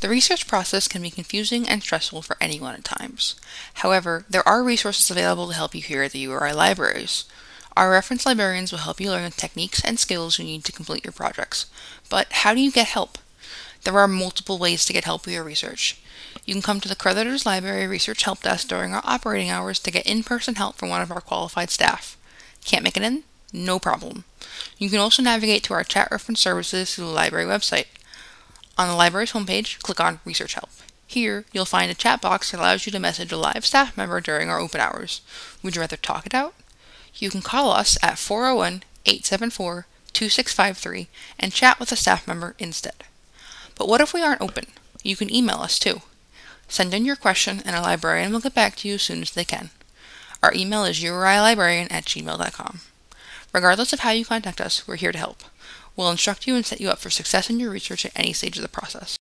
The research process can be confusing and stressful for anyone at times. However, there are resources available to help you here at the URI libraries. Our reference librarians will help you learn the techniques and skills you need to complete your projects. But how do you get help? There are multiple ways to get help with your research. You can come to the Carothers Library Research Help Desk during our operating hours to get in-person help from one of our qualified staff. Can't make it in? No problem. You can also navigate to our chat reference services through the library website. On the library's homepage, click on Research Help. Here, you'll find a chat box that allows you to message a live staff member during our open hours. Would you rather talk it out? You can call us at 401 874 2653 and chat with a staff member instead. But what if we aren't open? You can email us too. Send in your question and a librarian will get back to you as soon as they can. Our email is urilibrarian at gmail.com. Regardless of how you contact us, we're here to help. We'll instruct you and set you up for success in your research at any stage of the process.